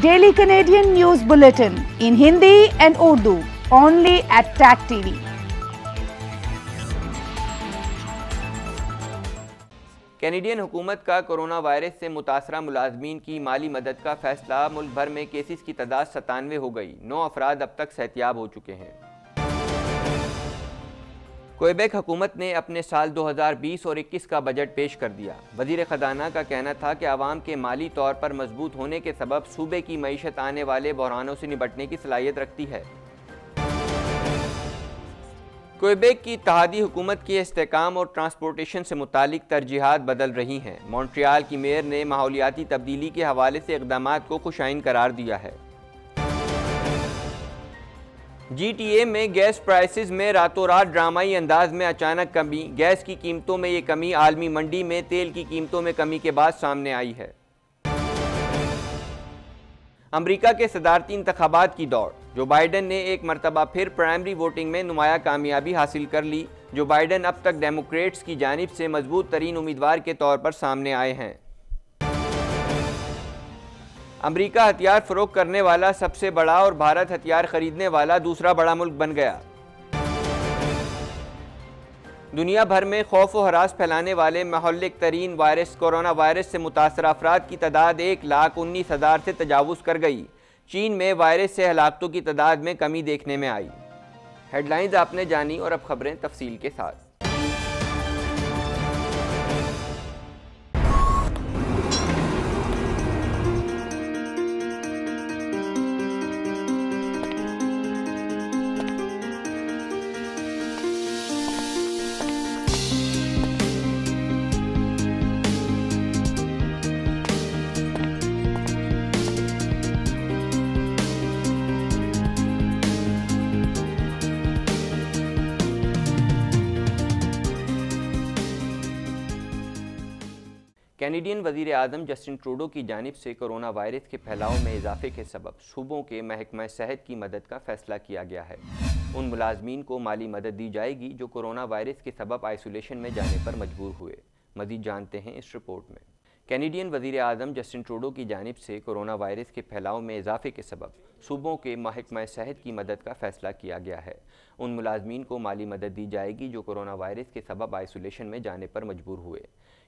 Daily Canadian news News in Hindi and Urdu only at Tech TV we Canadian حکومت کا corona virus سے متاثرہ ملازمین کی مالی مدد کا فیصلہ ملک بھر میں کیسز کی تعداد ستانوے ہو گئی نو افراد اب تک صحتیاب ہو چکے ہیں کوئبیک حکومت نے اپنے سال دو ہزار بیس اور اکیس کا بجٹ پیش کر دیا۔ وزیر خزانہ کا کہنا تھا کہ عوام کے مالی طور پر مضبوط ہونے کے سبب صوبے کی معیشت آنے والے بحرانوں سے نبٹنے کی صلاحیت رکھتی ہے۔ کوئبیک کی اتحادی حکومت کی استحکام اور ٹرانسپورٹیشن سے متعلق ترجیحات بدل رہی ہیں۔ مونٹریال کی میئر نے ماحولیاتی تبدیلی کے حوالے سے اقدامات کو خوشائن قرار دیا ہے۔ جی ٹی اے میں گیس پرائسز میں راتوں رات ڈرامائی انداز میں اچانک کمی، گیس کی قیمتوں میں یہ کمی، عالمی منڈی میں تیل کی قیمتوں میں کمی کے بعد سامنے آئی ہے۔ امریکہ کے صدارتی انتخابات کی دوڑ۔ جو بائیڈن نے ایک مرتبہ پھر پرائمری ووٹنگ میں نمایاں کامیابی حاصل کر لی۔ جو بائیڈن اب تک ڈیموکریٹس کی جانب سے مضبوط ترین امیدوار کے طور پر سامنے آئے ہیں۔ امریکہ ہتھیار فروخت کرنے والا سب سے بڑا اور بھارت ہتھیار خریدنے والا دوسرا بڑا ملک بن گیا۔ دنیا بھر میں خوف و حراس پھیلانے والے محلک ترین وائرس کورونا وائرس سے متاثرہ افراد کی تعداد ایک لاکھ انیس ہزار سے تجاوز کر گئی۔ چین میں وائرس سے ہلاکتوں کی تعداد میں کمی دیکھنے میں آئی۔ ہیڈ لائنز آپ نے جانی اور اب خبریں تفصیل کے ساتھ۔ کینیڈین وزیر اعظم جسٹن ٹروڈو کی جانب سے کرونا وائرس کے پھیلاؤ میں اضافے کے سبب صوبوں کے محکمہ صحت کی مدد کا فیصلہ کیا گیا ہے۔ ان ملازمین کو مالی مدد دی جائے گی جو کرونا وائرس کے سبب آئسولیشن میں جانے پر مجبور ہوئے۔ مزید جانتے ہیں اس رپورٹ میں۔ کینیڈین وزیر اعظم جسٹن ٹروڈو کی جانب سے کرونا وائرس کے پھیلاؤ میں اضافے کے سبب صوبوں کے محکمہ صحت کی مدد کا فیصلہ کیا گیا ہے۔ ان ملازمین کو مالی مدد دی جائے گی جو کرونا وائرس کے سبب آئسولیشن میں جانے پر مجبور ہوئے۔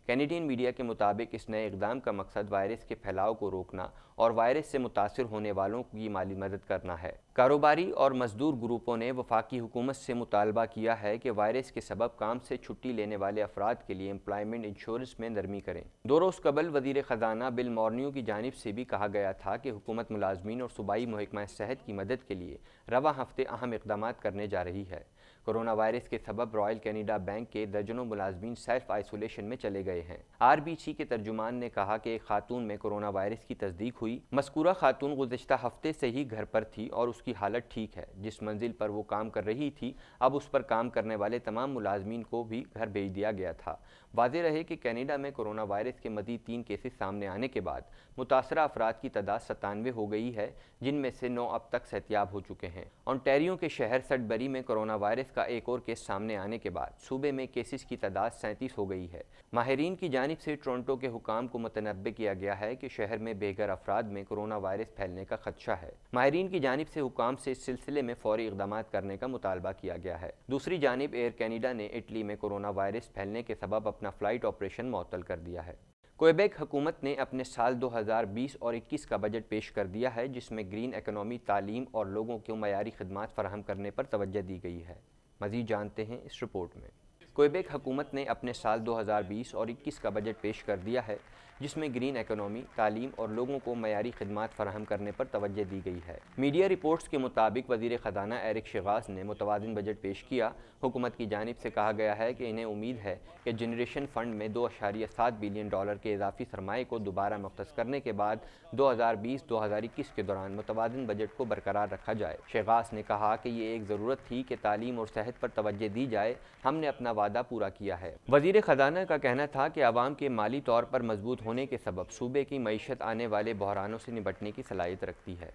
کینیڈین میڈیا کے مطابق اس نئے اقدام کا مقصد وائرس کے پھیلاؤ کو روکنا اور وائرس سے متاثر ہونے والوں کی مالی مدد کرنا ہے۔ کاروباری اور مزدور گروپوں نے وفاقی حکومت سے مطالبہ کیا ہے کہ وائرس کے سبب کام سے چھٹی لینے والے افراد کے لیے امپلائمنٹ انشورنس میں نرمی کریں۔ دو روز قبل وزیر خزانہ بل مورنیو کی جانب سے بھی کہا گیا تھا کہ حکومت ملازمین اور صوبائی محکمہ صحت کی مدد کے لیے رواں ہفتے اہم اقدامات کرنے جا رہی ہے۔ کرونا وائرس کے سبب رائل کینیڈا بینک کے درجنوں ملازمین سیلف آئسولیشن میں چلے گئے ہیں۔ آر بی سی کے ترجمان نے کہا کہ ایک خاتون میں کرونا وائرس کی تصدیق ہوئی۔ مذکورہ خاتون گزشتہ ہفتے سے ہی گھر پر تھی اور اس کی حالت ٹھیک ہے۔ جس منزل پر وہ کام کر رہی تھی، اب اس پر کام کرنے والے تمام ملازمین کو بھی گھر بھیج دیا گیا تھا۔ واضح رہے کہ کینیڈا میں کرونا وائرس کے مزید تین کیسز سامنے آنے کے بعد متاثرہ افراد کی تعداد ستانوے ہو گئی ہے، جن میں سے نو اب تک صحتیاب ہو چکے ہیں۔ اونٹیریو کے شہر سٹ بری میں کرونا وائرس کا ایک اور کیس سامنے آنے کے بعد صوبے میں کیسز کی تعداد سینتیس ہو گئی ہے۔ ماہرین کی جانب سے ٹورنٹو کے حکام کو متنبع کیا گیا ہے کہ شہر میں بے گھر افراد میں کرونا وائرس پھیلنے کا خدشہ ہے۔ ماہرین کی جانب سے حکام سے اس سلسلے میں فوری اقدامات کرنے کا مطالبہ کیا گیا ہے۔ دوسری جانب ایئر کینیڈا نے اٹلی میں کرونا وائرس پھیلنے کے سبب اپنا فلائٹ آپریشن معطل کر دیا ہے۔ کوئبیک حکومت نے اپنے سال دو ہزار بیس اور اکیس کا بجٹ پیش کر دیا ہے، جس میں گرین اکنامی، تعلیم اور لوگوں کو معیاری خدمات فراہم کرنے پر توجہ دی گئی ہے۔ مزید جانتے ہیں اس رپورٹ میں۔ کوئبیک حکومت نے اپنے سال دو ہزار بیس اور اکیس کا بجٹ پیش کر دیا ہے۔ جس میں گرین اکنامی تعلیم اور لوگوں کو معیاری خدمات فراہم کرنے پر توجہ دی گئی ہے۔ میڈیا رپورٹس کے مطابق وزیر خزانہ ایرک شغاس نے متوازن بجٹ پیش کیا۔ حکومت کی جانب سے کہا گیا ہے کہ انہیں امید ہے کہ جنریشن فنڈ میں دو اشاریہ سات بلین ڈالر کے اضافی سرمائے کو دوبارہ مختص کرنے کے بعد دو ہزار بیس، دو ہزار اکیس کے دوران متوازن بجٹ کو برقرار رکھا جائے۔ شغاس نے کہا کہ یہ ایک ضرورت تھی کہ تعلیم اور صحت پر توجہ دی جائے۔ ہم نے اپنا وعدہ پورا کیا ہے۔ وزیر خزانہ کا کہنا تھا کہ عوام کے مالی طور پر مضبوط ہونے کے سبب صوبے کی معیشت آنے والے بحرانوں سے نبٹنے کی صلاحیت رکھتی ہے۔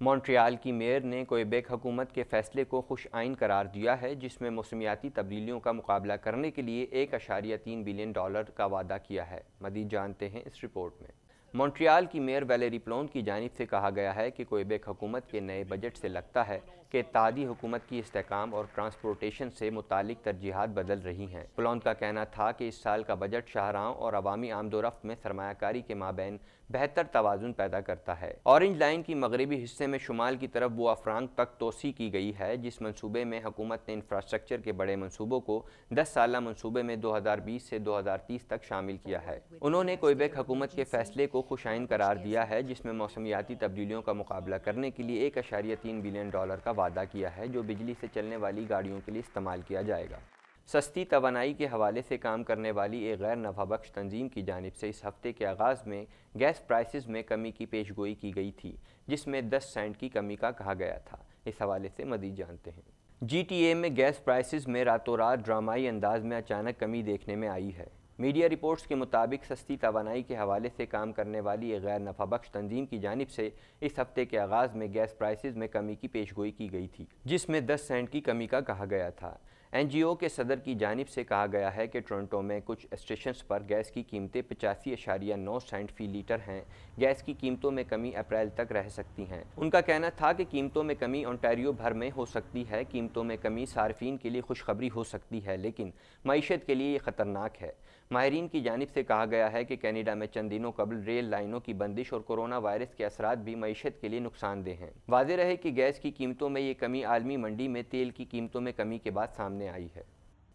مونٹریال کی میئر نے کوئبیک حکومت کے فیصلے کو خوش آئین قرار دیا ہے، جس میں موسمیاتی تبدیلیوں کا مقابلہ کرنے کے لیے ایک اشاریہ تین بلین ڈالر کا وعدہ کیا ہے۔ مزید جانتے ہیں اس رپورٹ میں۔ مونٹریال کی میئر ویلیری پلون کی جانب سے کہا گیا ہے کہ کوئبیک حکومت کے نئے بجٹ سے لگتا ہے کہ اتحادی حکومت کی استحکام اور ٹرانسپورٹیشن سے متعلق ترجیحات بدل رہی ہیں۔ پلون کا کہنا تھا کہ اس سال کا بجٹ شاہراہوں اور عوامی آمد و رفت میں سرمایہ کاری کے مابین بہتر توازن پیدا کرتا ہے۔ اورنج لائن کی مغربی حصے میں شمال کی طرف وہ افرانگ تک توسیع کی گئی ہے، جس منصوبے میں حکومت نے انفراسٹرکچر کے بڑے منصوبوں کو دس سالہ منصوبے میں دو ہزار بیس سے دو ہزار تیس تک شامل کیا ہے۔ انہوں نے کوئبیک حکومت کے فیصلے کو خوشائن قرار دیا ہے، جس میں موسمیاتی تبدیلیوں کا مقابلہ کرنے کے لیے ایک اشاریہ تین بلین ڈالر کا وعدہ کیا ہے، جو بجلی سے چلنے والی گاڑیوں کے لیے استعمال کیا جائے گا۔ سستی توانائی کے حوالے سے کام کرنے والی ایک غیر نفع بخش تنظیم کی جانب سے اس ہفتے کے آغاز میں گیس پرائسز میں کمی کی پیش گوئی کی گئی تھی، جس میں دس سینٹ کی کمی کا کہا گیا تھا۔ اس حوالے سے مزید جانتے ہیں۔ جی ٹی اے میں گیس پرائسز میں راتوں رات ڈرامائی انداز میں اچانک کمی دیکھنے میں آئی ہے۔ میڈیا رپورٹس کے مطابق سستی توانائی کے حوالے سے کام کرنے والی ایک غیر نفع بخش تنظیم کی جانب سے اس ہفتے کے آغاز میں گیس پرائسز میں کمی کی پیش گوئی کی گئی تھی، جس میں دس سینٹ کی کمی کا کہا گیا تھا۔ این جی او کے صدر کی جانب سے کہا گیا ہے کہ ٹورنٹو میں کچھ اسٹیشنز پر گیس کی قیمتیں پچاسی اشاریہ نو سینٹ فی لیٹر ہیں۔ گیس کی قیمتوں میں کمی اپریل تک رہ سکتی ہیں۔ ان کا کہنا تھا کہ قیمتوں میں کمی اونٹیریو بھر میں ہو سکتی ہے۔ قیمتوں میں کمی صارفین کے لیے خوشخبری ہو سکتی ہے، لیکن معیشت کے لیے یہ خطرناک ہے۔ ماہرین کی جانب سے کہا گیا ہے کہ کینیڈا میں چند دنوں قبل ریل لائنوں کی بندش اور کرونا وائرس کے اثرات بھی معیشت کے لیے نقصان دہ ہیں۔ واضح رہے کہ گیس کی قیمتوں میں یہ کمی عالمی منڈی میں تیل کی قیمتوں میں کمی کے بعد سامنے آئی ہے۔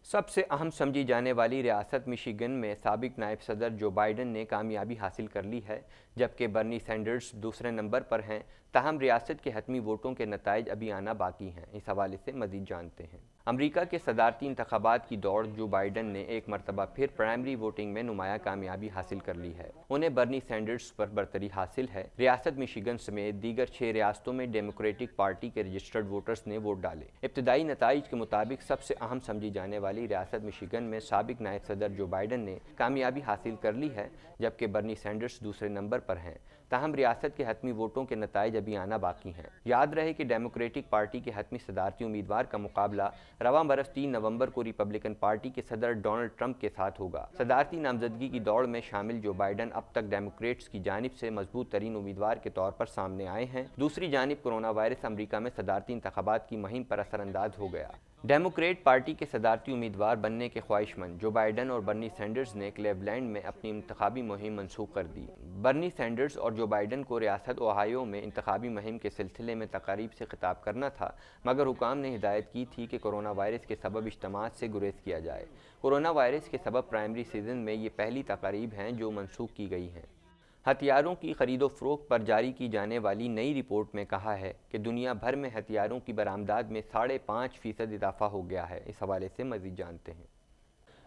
سب سے اہم سمجھی جانے والی ریاست مشیگن میں سابق نائب صدر جو بائیڈن نے کامیابی حاصل کر لی ہے، جبکہ برنی سینڈرز دوسرے نمبر پر ہیں، تاہم ریاست کے حتمی ووٹوں کے نتائج ابھی آنا باقی ہیں۔ اس حوالے سے مزید جانتے ہیں۔ امریکہ کے صدارتی انتخابات کی دوڑ، جو بائیڈن نے ایک مرتبہ پھر پرائمری ووٹنگ میں نمایاں کامیابی حاصل کر لی ہے۔ انہیں برنی سینڈرز پر برتری حاصل ہے۔ ریاست مشیگن سمیت دیگر چھ ریاستوں میں ڈیموکریٹک پارٹی کے رجسٹرڈ ووٹرز نے ووٹ ڈالے۔ ابتدائی نتائج کے مطابق سب سے اہم سمجھی جانے والی ریاست مشیگن میں سابق نائب صدر جو بائیڈن نے کامیابی حاصل کر لی ہے، جبکہ برنی سینڈرز دوسرے نمبر پر ہیں۔ تاہم، ریاست کے حتمی ووٹوں کے نتائج ابھی آنا باقی ہیں۔ یاد رہے کہ ڈیموکریٹک پارٹی کے حتمی صدارتی امیدوار کا مقابلہ رواں برس تین نومبر کو ریپبلکن پارٹی کے صدر ڈونلڈ ٹرمپ کے ساتھ ہوگا۔ صدارتی نامزدگی کی دوڑ میں شامل جو بائیڈن اب تک ڈیموکریٹس کی جانب سے مضبوط ترین امیدوار کے طور پر سامنے آئے ہیں، دوسری جانب کرونا وائرس امریکہ میں صدارتی انتخابات کی مہم پر اثر انداز ہو گیا۔ ڈیموکریٹ پارٹی کے صدارتی امیدوار بننے کے خواہش مند، جو بائیڈن اور برنی سینڈرز نے کلیب لینڈ میں اپنی انتخابی مہم منسوخ کر دی۔ برنی سینڈرز اور جو بائیڈن کو ریاست اوہائیو میں انتخابی مہم کے سلسلے میں تقاریب سے خطاب کرنا تھا، مگر حکام نے ہدایت کی تھی کہ کرونا وائرس کے سبب اجتماعات سے گریز کیا جائے۔ کرونا وائرس کے سبب پرائمری سیزن میں یہ پہلی تقاریب ہیں جو منسوخ کی گئی ہیں۔ ہتھیاروں کی خرید و فروخت پر جاری کی جانے والی نئی رپورٹ میں کہا ہے کہ دنیا بھر میں ہتھیاروں کی برآمدات میں ساڑھے پانچ فیصد اضافہ ہو گیا ہے۔ اس حوالے سے مزید جانتے ہیں۔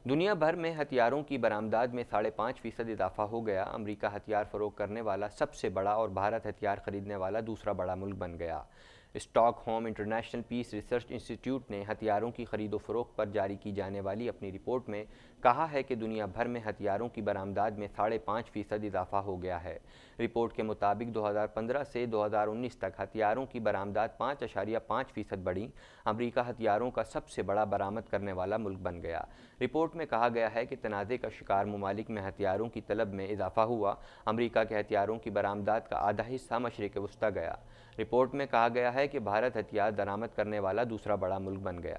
دنیا بھر میں ہتھیاروں کی برآمدات میں ساڑھے پانچ فیصد اضافہ ہو گیا۔ امریکہ ہتھیار فروغ کرنے والا سب سے بڑا اور بھارت ہتھیار خریدنے والا دوسرا بڑا ملک بن گیا۔ Stockholm International Peace Research Institute نے ہتھیاروں کی خرید و فروخت پر جاری کی جانے والی اپنی رپورٹ میں کہا ہے کہ دنیا بھر میں ہتھیاروں کی برآمدات میں ساڑھے پانچ فیصد اضافہ ہو گیا ہے۔ رپورٹ کے مطابق دو ہزار پندرہ سے دو ہزار انیس تک ہتھیاروں کی برآمدات پانچ اشاریہ پانچ فیصد بڑھیں۔ امریکہ ہتھیاروں کا سب سے بڑا برآمد کرنے والا ملک بن گیا۔ رپورٹ میں کہا گیا ہے کہ تنازع کا شکار ممالک میں ہتھیاروں کی طلب میں اضافہ ہوا۔ امریکہ کے ہتھیاروں کی برآمدات کا آدھا حصہ مشرق وسطی گیا۔ رپورٹ میں کہا گیا ہے کہ بھارت ہتھیار درآمد کرنے والا دوسرا بڑا ملک بن گیا۔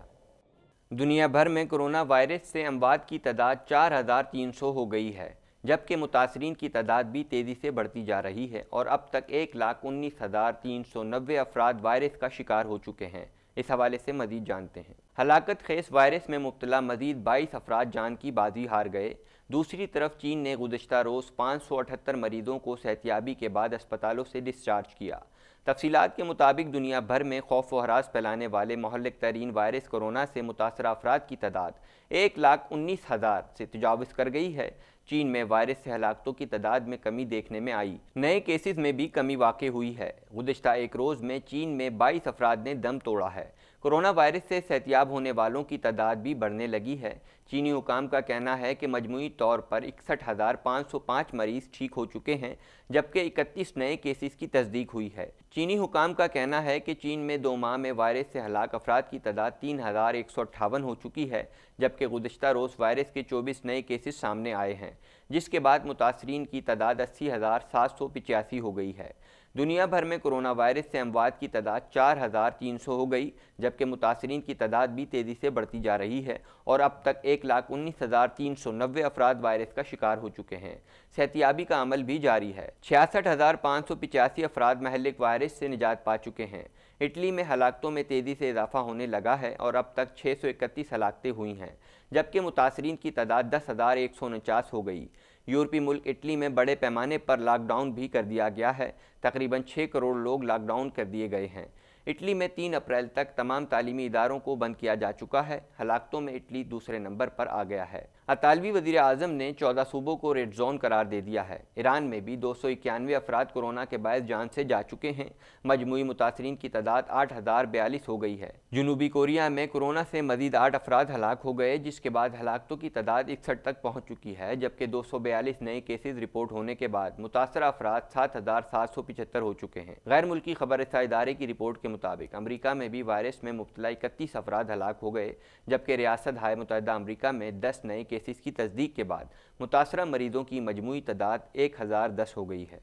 دنیا بھر میں کرونا وائرس سے اموات کی تعداد چار ہزار تین سو ہو گئی ہے، جبکہ متاثرین کی تعداد بھی تیزی سے بڑھتی جا رہی ہے اور اب تک ایک لاکھ انیس ہزار تین سو نوے افراد وائرس کا شکار ہو چکے ہیں۔ اس حوالے سے مزید جانتے ہیں۔ ہلاکت خیز وائرس میں مبتلا مزید بائیس افراد جان کی بازی ہار گئے۔ دوسری طرف چین نے گزشتہ روز پانچ سو اٹھتر مریضوں کو صحتیابی کے بعد اسپتالوں سے ڈسچارج کیا۔ تفصیلات کے مطابق دنیا بھر میں خوف و حراس پھیلانے والے محلک ترین وائرس کرونا سے متاثرہ افراد کی تعداد ایک لاکھ انیس ہزار سے تجاوز کر گئی ہے۔ چین میں وائرس سے ہلاکتوں کی تعداد میں کمی دیکھنے میں آئی۔ نئے کیسز میں بھی کمی واقع ہوئی ہے۔ گزشتہ ایک روز میں چین میں بائیس افراد نے دم توڑا ہے۔ کرونا وائرس سے صحتیاب ہونے والوں کی تعداد بھی بڑھنے لگی ہے۔ چینی حکام کا کہنا ہے کہ مجموعی طور پر اکسٹھ ہزار پانچ سو پانچ مریض ٹھیک ہو چکے ہیں، جبکہ اکتیس نئے کیسز کی تصدیق ہوئی ہے۔ چینی حکام کا کہنا ہے کہ چین میں دو ماہ میں وائرس سے ہلاک افراد کی تعداد تین ہزار ایک سو اٹھاون ہو چکی ہے، جبکہ گزشتہ روز وائرس کے چوبیس نئے کیسز سامنے آئے ہیں، جس کے بعد متاثرین کی تعداد اسی ہزار سات سو پچاسی ہو گئی ہے۔ دنیا بھر میں کرونا وائرس سے اموات کی تعداد چار ہزار تین سو ہو گئی، جبکہ متاثرین کی تعداد بھی تیزی سے بڑھتی جا رہی ہے اور اب تک ایک لاکھ انیس ہزار تین سو نوے افراد وائرس کا شکار ہو چکے ہیں۔ صحتیابی کا عمل بھی جاری ہے۔ چھیاسٹھ ہزار پانچ سو پچاسی افراد محلک وائرس سے نجات پا چکے ہیں۔ اٹلی میں ہلاکتوں میں تیزی سے اضافہ ہونے لگا ہے اور اب تک چھ سو اکتیس ہلاکتیں ہوئی ہیں، جبکہ متاثرین کی تعداد دس ہزار ایک سو انچاس ہو گئی۔ یورپی ملک اٹلی میں بڑے پیمانے پر لاک ڈاؤن بھی کر دیا گیا ہے۔ تقریباً چھ کروڑ لوگ لاک ڈاؤن کر دیے گئے ہیں۔ اٹلی میں تین اپریل تک تمام تعلیمی اداروں کو بند کیا جا چکا ہے۔ ہلاکتوں میں اٹلی دوسرے نمبر پر آ گیا ہے۔ اطالوی وزیر اعظم نے چودہ صوبوں کو ریڈ زون قرار دے دیا ہے۔ ایران میں بھی دو سو اکیانوے افراد کورونا کے باعث جان سے جا چکے ہیں۔ مجموعی متاثرین کی تعداد آٹھ ہزار بیالیس ہو گئی ہے۔ جنوبی کوریا میں کورونا سے مزید آٹھ افراد ہلاک ہو گئے، جس کے بعد ہلاکتوں کی تعداد اکسٹھ تک پہنچ چکی ہے، جبکہ دو سو بیالیس نئے کیسز رپورٹ ہونے کے بعد متاثرہ افراد سات ہزار سات سو پچہتر ہو چکے ہیں۔ غیر ملکی خبر رساں ادارے کی رپورٹ کے مطابق، امریکہ میں بھی وائرس میں مبتلا اکتیس افراد ہلاک ہو گئے، جبکہ ریاست ہائے متحدہ امریکہ میں دس نئے کیسز کی تصدیق کے بعد متاثرہ مریضوں کی مجموعی تعداد ایک ہزار دس ہو گئی ہے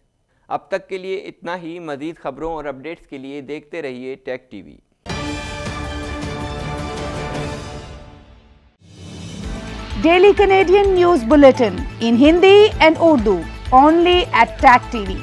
اب تک کے لیے اتنا ہی، مزید خبروں اور اپڈیٹس کے لیے دیکھتے رہیے ٹیک ٹی وی Daily Canadian News Bulletin in Hindi and Urdu only at TAC TV.